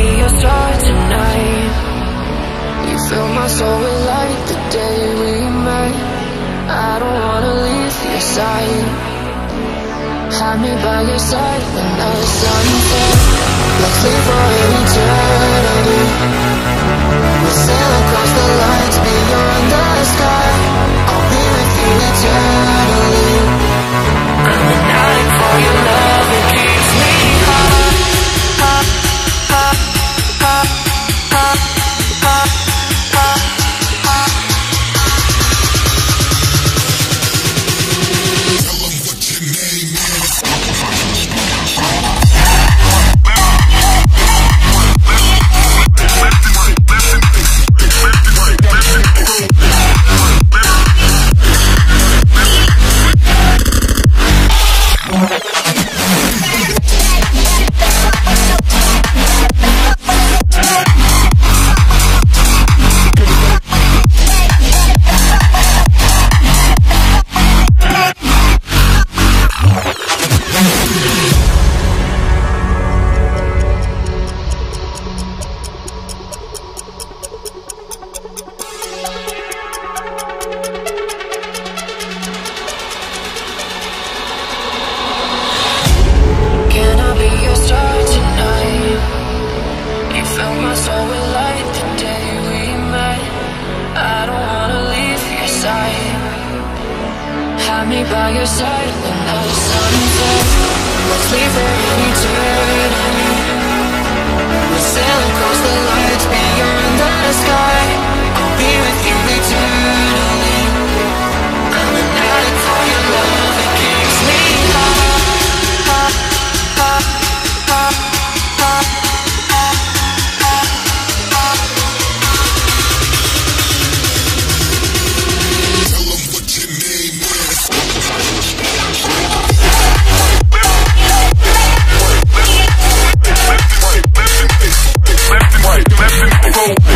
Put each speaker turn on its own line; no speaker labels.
be your star tonight? You fill my soul with light the day we met. I don't wanna leave your side. Have me by your side when the sun sets. Let's live for eternity. got me by your side. Now the sun let's leave for Hey.